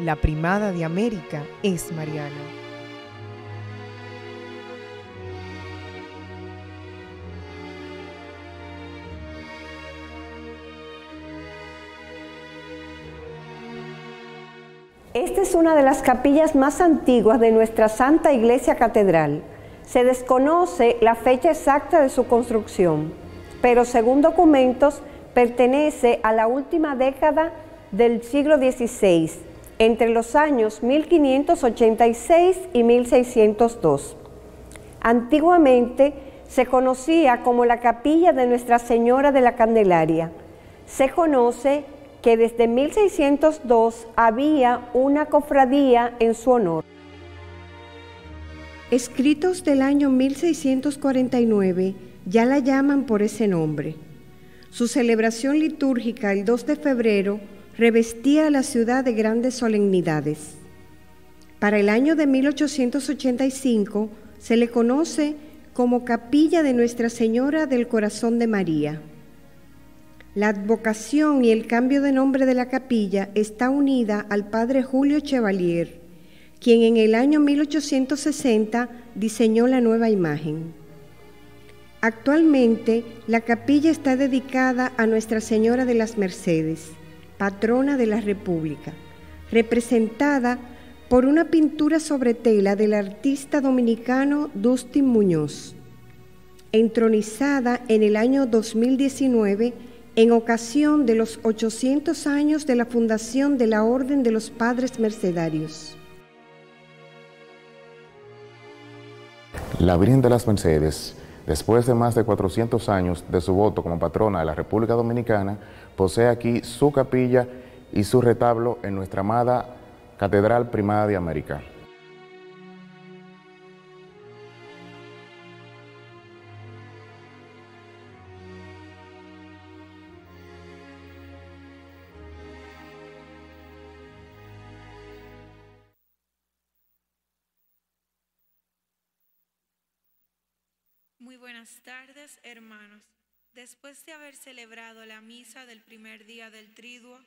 la primada de América es Mariana. Esta es una de las capillas más antiguas de nuestra Santa Iglesia Catedral. Se desconoce la fecha exacta de su construcción, pero según documentos pertenece a la última década del siglo XVI, entre los años 1586 y 1602. Antiguamente se conocía como la capilla de Nuestra Señora de la Candelaria. Se conoce que desde 1602 había una cofradía en su honor. Escritos del año 1649 ya la llaman por ese nombre. Su celebración litúrgica el 2 de febrero revestía a la ciudad de grandes solemnidades. Para el año de 1885 se le conoce como Capilla de Nuestra Señora del Corazón de María. La advocación y el cambio de nombre de la capilla está unida al padre Julio Chevalier, quien en el año 1860 diseñó la nueva imagen. Actualmente la capilla está dedicada a Nuestra Señora de las Mercedes patrona de la República, representada por una pintura sobre tela del artista dominicano Dustin Muñoz, entronizada en el año 2019 en ocasión de los 800 años de la fundación de la Orden de los Padres Mercedarios. La Virgen de las Mercedes, después de más de 400 años de su voto como patrona de la República Dominicana, posee aquí su capilla y su retablo en nuestra amada Catedral Primada de América. Hermanos. Después de haber celebrado la misa del primer día del triduo,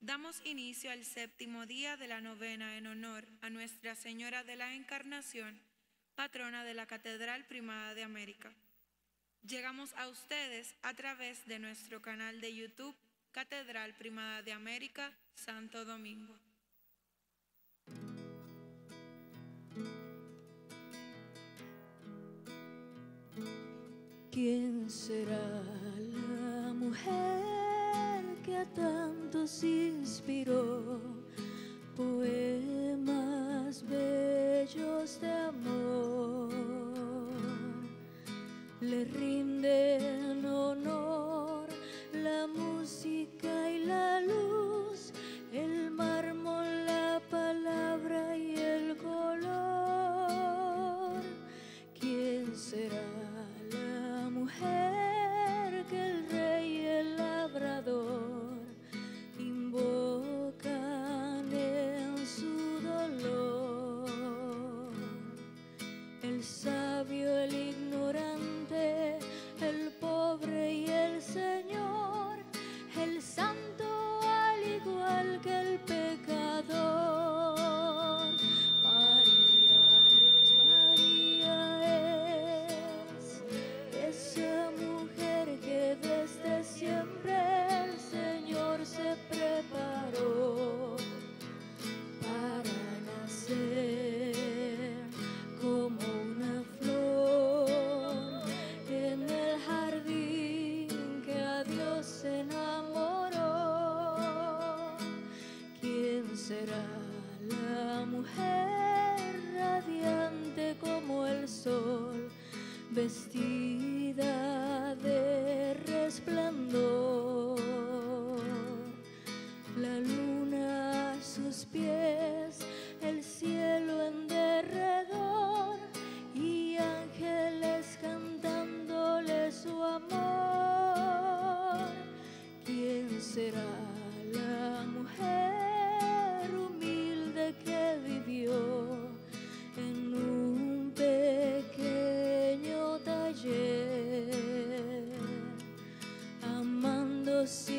damos inicio al séptimo día de la novena en honor a Nuestra Señora de la Encarnación, patrona de la Catedral Primada de América. Llegamos a ustedes a través de nuestro canal de YouTube Catedral Primada de América, Santo Domingo. ¿Quién será la mujer que a tantos inspiró poemas bellos de amor? Le rinden honor see.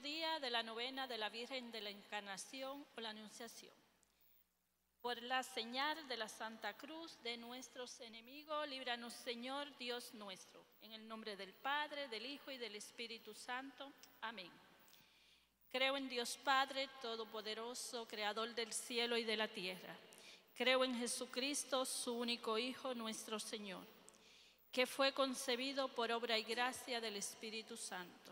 Día de la novena de la Virgen de la Encarnación o la Anunciación. Por la señal de la Santa Cruz de nuestros enemigos, líbranos Señor Dios nuestro. En el nombre del Padre, del Hijo y del Espíritu Santo. Amén. Creo en Dios Padre Todopoderoso, Creador del cielo y de la tierra. Creo en Jesucristo, su único Hijo, nuestro Señor, que fue concebido por obra y gracia del Espíritu Santo.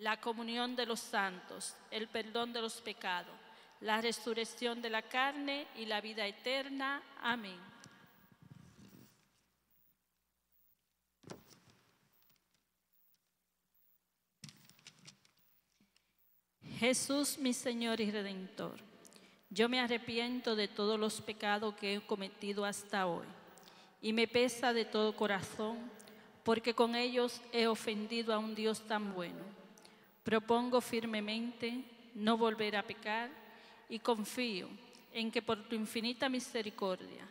la comunión de los santos, el perdón de los pecados, la resurrección de la carne y la vida eterna. Amén. Jesús, mi Señor y Redentor, yo me arrepiento de todos los pecados que he cometido hasta hoy y me pesa de todo corazón porque con ellos he ofendido a un Dios tan bueno. Propongo firmemente no volver a pecar y confío en que por tu infinita misericordia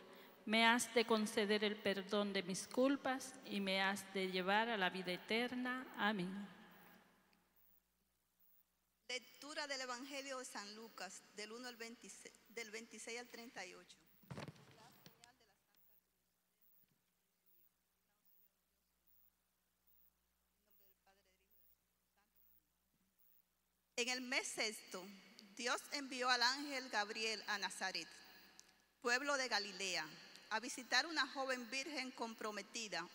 me has de conceder el perdón de mis culpas y me has de llevar a la vida eterna. Amén. Lectura del Evangelio de San Lucas, del 1 al 26, del 26 al 38. En el mes sexto, Dios envió al ángel Gabriel a Nazaret, pueblo de Galilea, a visitar una joven virgen comprometida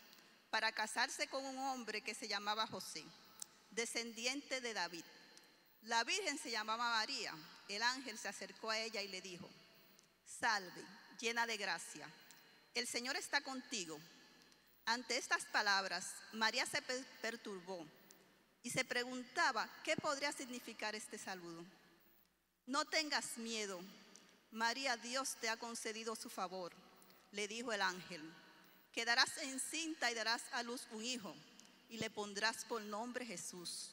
para casarse con un hombre que se llamaba José, descendiente de David. La virgen se llamaba María. El ángel se acercó a ella y le dijo, salve, llena de gracia, el Señor está contigo. Ante estas palabras, María se perturbó y se preguntaba qué podría significar este saludo. No tengas miedo, María, Dios te ha concedido su favor, le dijo el ángel. Quedarás encinta y darás a luz un hijo y le pondrás por nombre Jesús.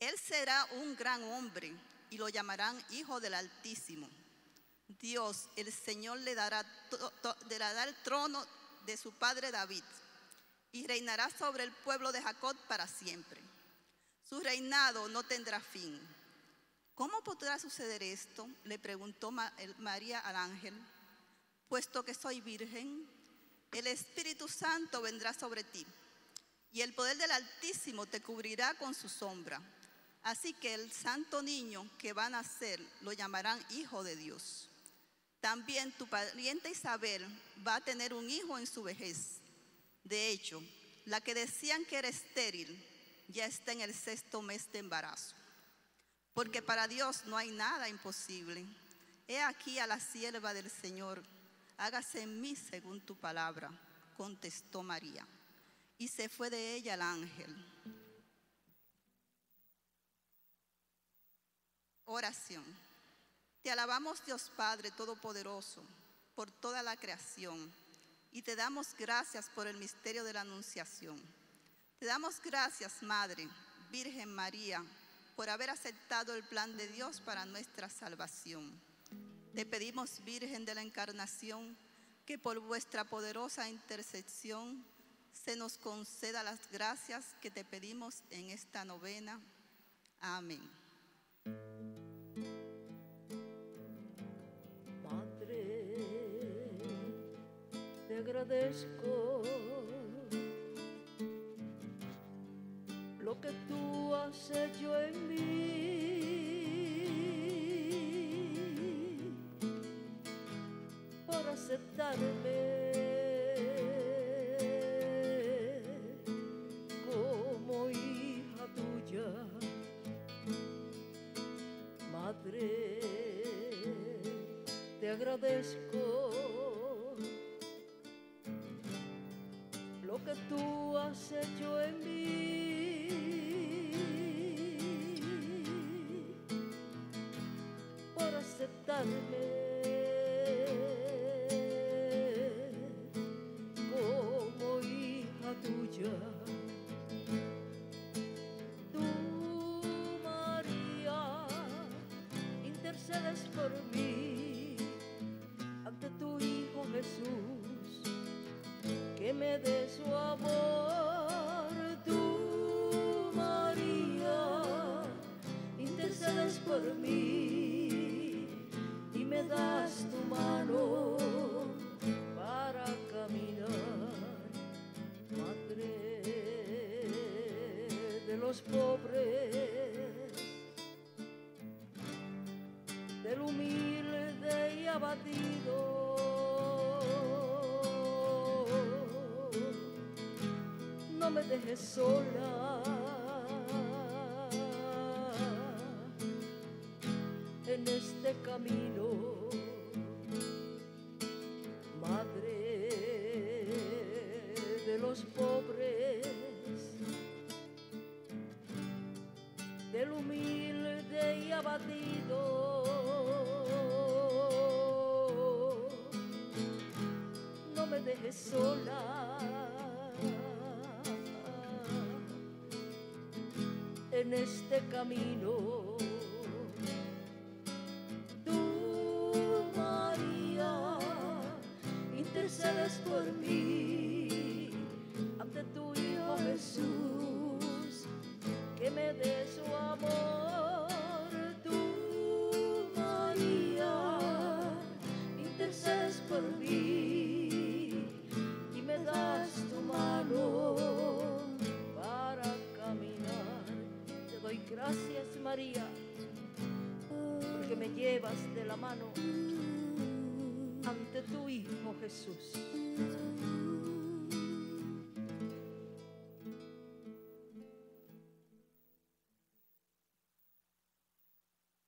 Él será un gran hombre y lo llamarán Hijo del Altísimo. Dios, el Señor, le dará, le dará el trono de su padre David y reinará sobre el pueblo de Jacob para siempre. Su reinado no tendrá fin. ¿Cómo podrá suceder esto? Le preguntó María al ángel. Puesto que soy virgen, el Espíritu Santo vendrá sobre ti y el poder del Altísimo te cubrirá con su sombra. Así que el santo niño que va a nacer lo llamarán Hijo de Dios. También tu pariente Isabel va a tener un hijo en su vejez. De hecho, la que decían que era estéril ya está en el sexto mes de embarazo. Porque para Dios no hay nada imposible. He aquí a la sierva del Señor, hágase en mí según tu palabra, contestó María. Y se fue de ella el ángel. Oración. Te alabamos Dios Padre Todopoderoso por toda la creación y te damos gracias por el misterio de la Anunciación. Te damos gracias, Madre, Virgen María, por haber aceptado el plan de Dios para nuestra salvación. Te pedimos, Virgen de la Encarnación, que por vuestra poderosa intercesión se nos conceda las gracias que te pedimos en esta novena. Amén. Madre, te agradezco lo que tú has hecho en mí. Por aceptarme como hija tuya, Madre, te agradezco del humilde y abatido. Me dejes sola Lord. La mano ante tu Hijo Jesús.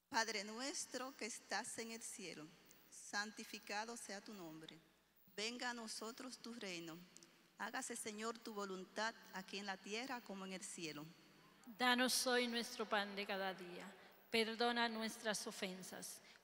Padre nuestro que estás en el cielo, santificado sea tu nombre. Venga a nosotros tu reino. Hágase, Señor, tu voluntad aquí en la tierra como en el cielo. Danos hoy nuestro pan de cada día. Perdona nuestras ofensas,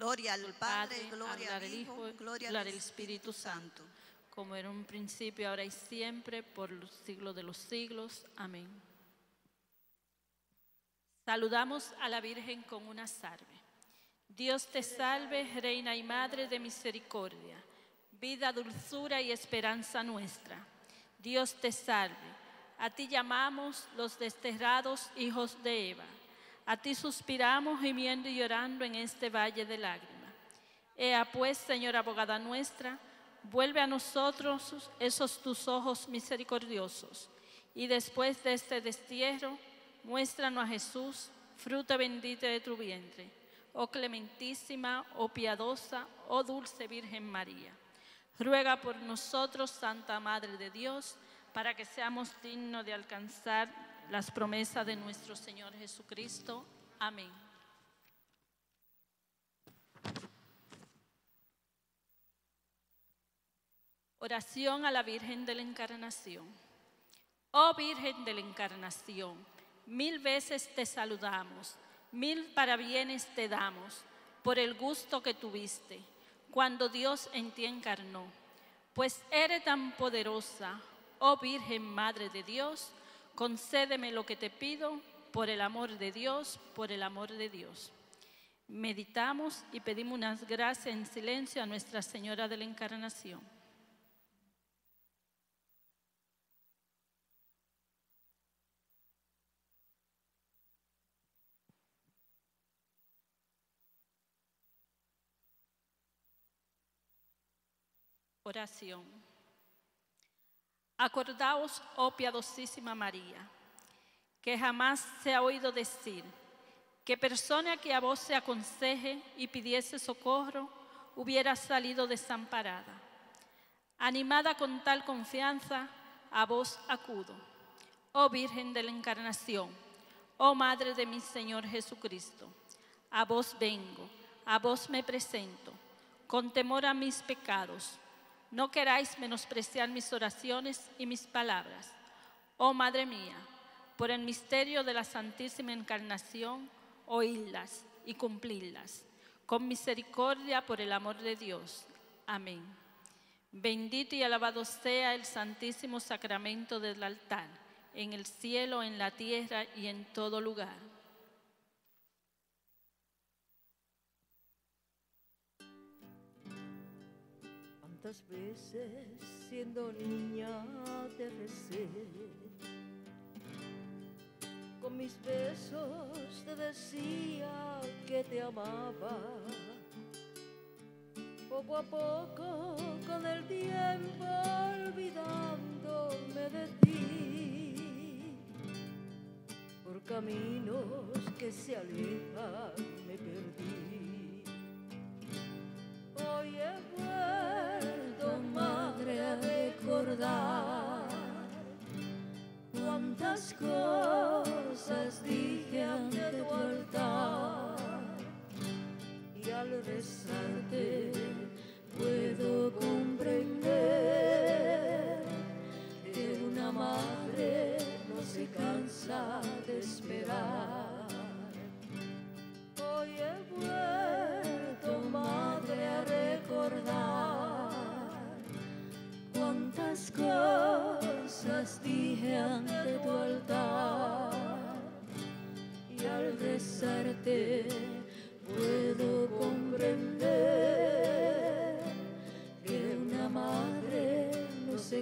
Gloria al Padre, gloria al al Hijo, gloria al Espíritu Santo, como en un principio, ahora y siempre, por los siglos de los siglos. Amén. Saludamos a la Virgen con una salve. Dios te salve, Reina y Madre de misericordia, vida, dulzura y esperanza nuestra. Dios te salve. A ti llamamos los desterrados hijos de Eva. A ti suspiramos gimiendo y llorando en este valle de lágrimas. Ea pues, Señora abogada nuestra, vuelve a nosotros esos tus ojos misericordiosos. Y después de este destierro, muéstranos a Jesús, fruto bendito de tu vientre. Oh clementísima, oh piadosa, oh dulce Virgen María. Ruega por nosotros, Santa Madre de Dios, para que seamos dignos de alcanzar las promesas de nuestro Señor Jesucristo. Amén. Oración a la Virgen de la Encarnación. Oh Virgen de la Encarnación, mil veces te saludamos, mil parabienes te damos por el gusto que tuviste cuando Dios en ti encarnó. Pues eres tan poderosa, oh Virgen Madre de Dios, concédeme lo que te pido por el amor de Dios, por el amor de Dios. Meditamos y pedimos unas gracias en silencio a Nuestra Señora de la Encarnación. Oración. Acordaos, oh piadosísima María, que jamás se ha oído decir que persona que a vos se aconseje y pidiese socorro hubiera salido desamparada. Animada con tal confianza, a vos acudo. Oh Virgen de la Encarnación, oh Madre de mi Señor Jesucristo, a vos vengo, a vos me presento, con temor a mis pecados. No queráis menospreciar mis oraciones y mis palabras. Oh Madre mía, por el misterio de la Santísima Encarnación, oídlas y cumplidlas. Con misericordia por el amor de Dios. Amén. Bendito y alabado sea el Santísimo Sacramento del altar, en el cielo, en la tierra y en todo lugar. ¿Cuántas veces siendo niña te recé? Con mis besos te decía que te amaba. Poco a poco, con el tiempo, olvidándome de ti. Por caminos que se alejan me perdí. Hoy he recordar cuántas cosas dije ante tu altar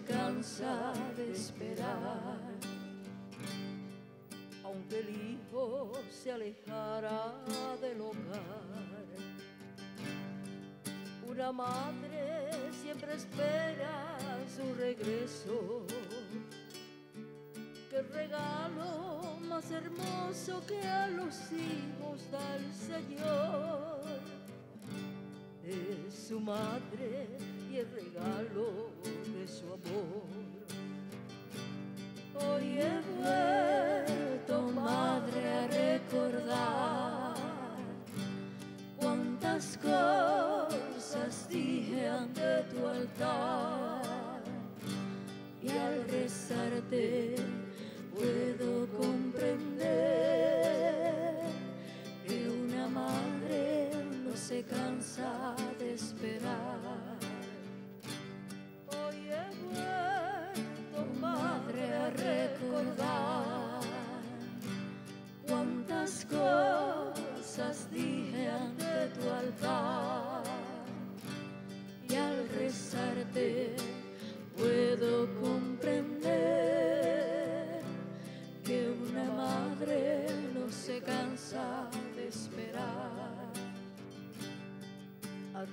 cansa de esperar aunque el hijo se alejara del hogar. Una madre siempre espera su regreso. Qué regalo más hermoso que a los hijos da el Señor. Es su madre y el regalo su amor. Hoy he vuelto, madre, a recordar cuántas cosas dije ante tu altar. Y al rezarte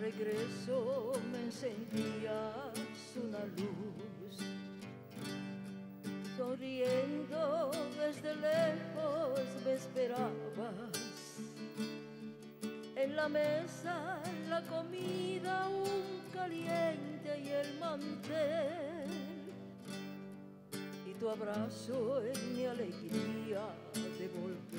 regreso me encendías una luz, sonriendo desde lejos me esperabas. En la mesa la comida, un caliente y el mantel. Y tu abrazo en mi alegría de volver.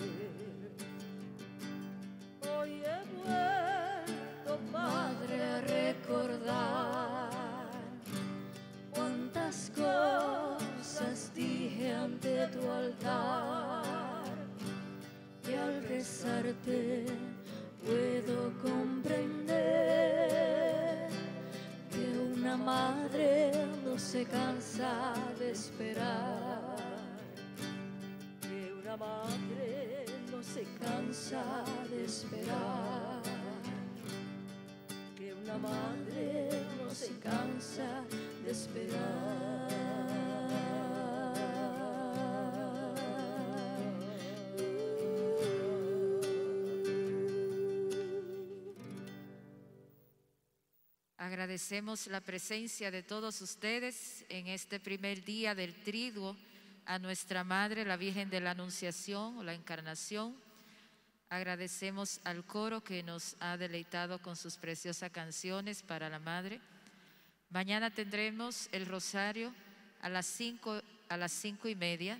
Madre no se cansa de esperar. Que una madre no se cansa de esperar. Que una madre no se cansa de esperar. Agradecemos la presencia de todos ustedes en este primer día del triduo a nuestra Madre, la Virgen de la Anunciación o la Encarnación. Agradecemos al coro que nos ha deleitado con sus preciosas canciones para la Madre. Mañana tendremos el rosario a las cinco, a las cinco y media,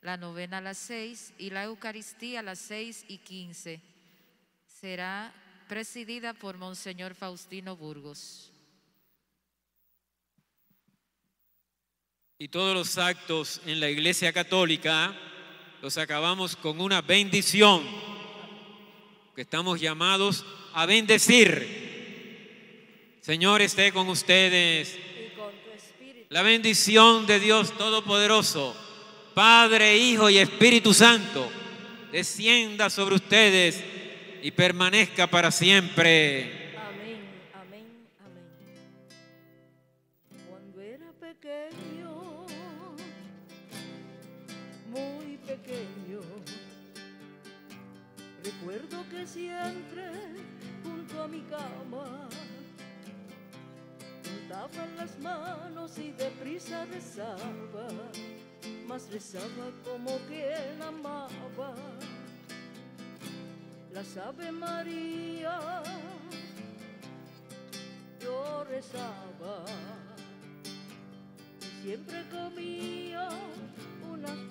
la novena a las seis y la Eucaristía a las seis y quince. Será presidida por Monseñor Faustino Burgos. Y todos los actos en la Iglesia Católica los acabamos con una bendición, que estamos llamados a bendecir. Señor esté con ustedes. La bendición de Dios Todopoderoso, Padre, Hijo y Espíritu Santo, descienda sobre ustedes y permanezca para siempre. Las Ave María yo rezaba y siempre comía unas